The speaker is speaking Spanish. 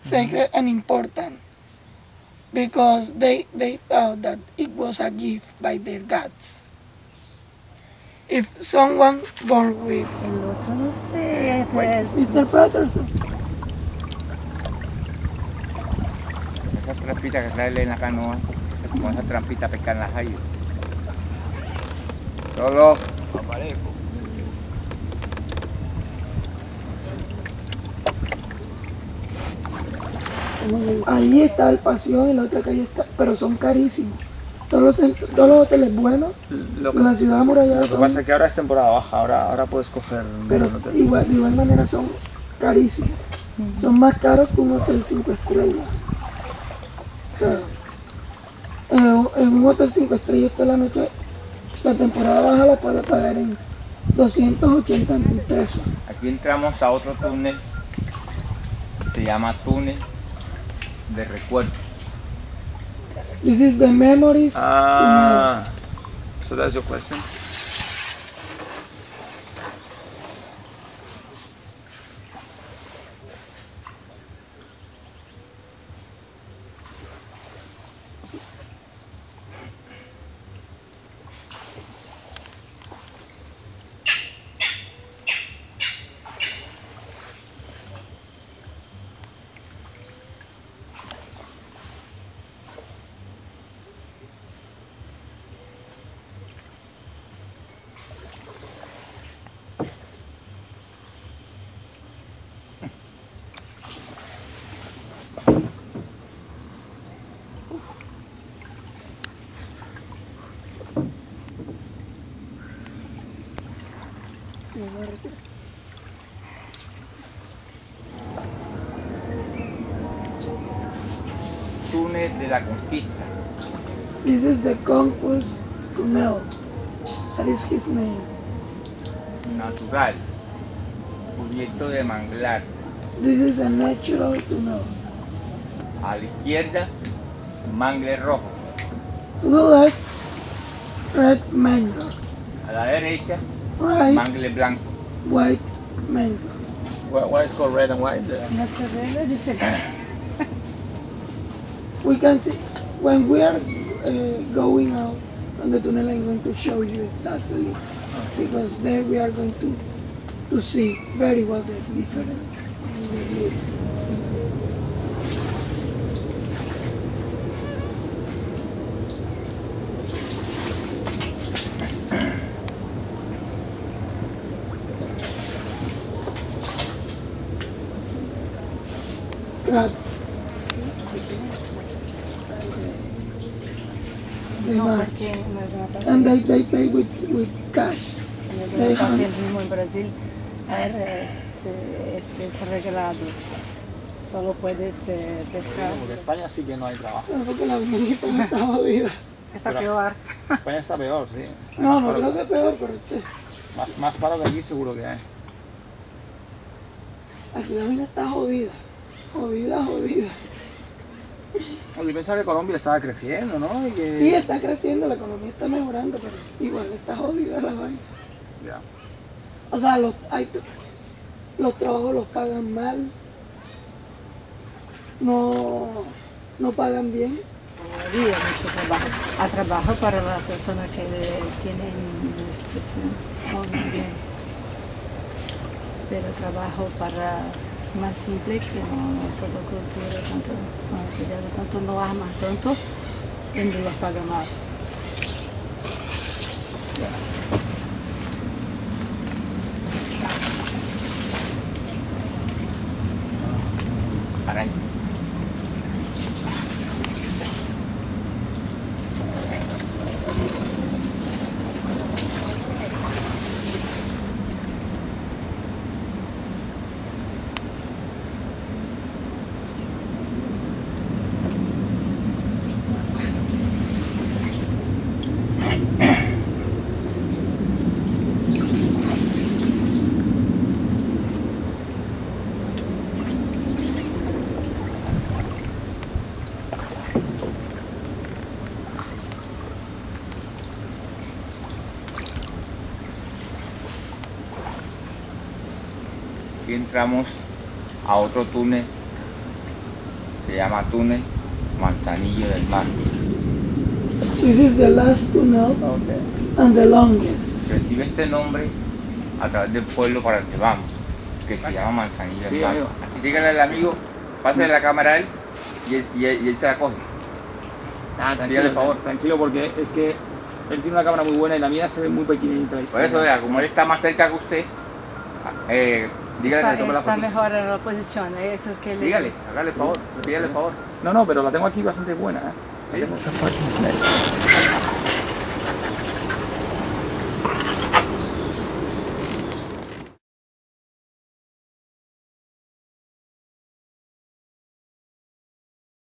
Sacred and important because they, they thought that it was a gift by their gods. If someone born with... El otro no sé. Wait, Mr. Patterson. Esa trampita que sale en la canoa, es como esa trampita pescar en las hayas. Solo. Aparejo. Ahí está el pasión y la otra calle está, pero son carísimos. Todos los, todos los hoteles buenos Lo que, la ciudad amurallada lo que son, pasa es que ahora es temporada baja, ahora, ahora puedes coger pero hotel. igual, de igual manera son carísimos. Son más caros que un hotel 5 estrellas. O sea, en, un hotel 5 estrellas usted la noche, la temporada baja la puede pagar en 280 mil pesos. Aquí entramos a otro túnel, se llama túnel de recuerdo. This is the memories. Ah, so that's your question. Túnel de la conquista. This is the Conquest Tunnel. That is his name. natural, cubierto de manglar. This is a natural tunnel. A la izquierda, mangle rojo. To the left, red mango. A la derecha, Right, mangle blanco. white mango. Why, why it's called red and white? The- No se ve la diferencia. We can see when we are uh, going out on the tunnel. I'm going to show you exactly because there we are going to to see very well the difference. Crabs. The No, porque no. And they, they pay with, with cash. En el papel mismo en Brasil es, es, es regalado. Solo puedes eh, pescar. Porque en España sí que no hay trabajo. No, porque la está jodida. Está peor. España está peor, sí. No, más, no creo que peor, pero este, más, más paro que aquí seguro que hay. aquí la mina está jodida. Jodida, jodida. Yo pensaba que Colombia estaba creciendo, ¿no? Y que... Sí, está creciendo, la economía está mejorando, pero igual está jodida la vaina. Ya. O sea, los, hay, los trabajos los pagan mal. No, no pagan bien. Había mucho trabajo. Hay trabajo para las personas que tienen especialización bien. Pero trabajo para más simple que no toda cultura, tanto, no, cuidado, tanto no arma tanto, donde los paga mal. Aquí entramos a otro túnel se llama túnel Manzanillo del Mar. This is the last tunnel Okay. and the longest. Recibe este nombre a través del pueblo para el que vamos, que se llama Manzanillo del Sí, Mar. amigo. Así dígale al amigo, pásale la cámara a él y él, y él- y él se la coge. Ah, tranquilo, Dígale, favor. tranquilo, porque es que él tiene una cámara muy buena y la mía se ve muy pequeñita. y Por eso, como él está más cerca que usted, eh, dígale Está, que tome la está mejor en la posición, ¿eh? eso es que le Dígale, hágale el favor, pídale el favor. No, no, pero la tengo aquí bastante buena. ¿eh? Fucking snake.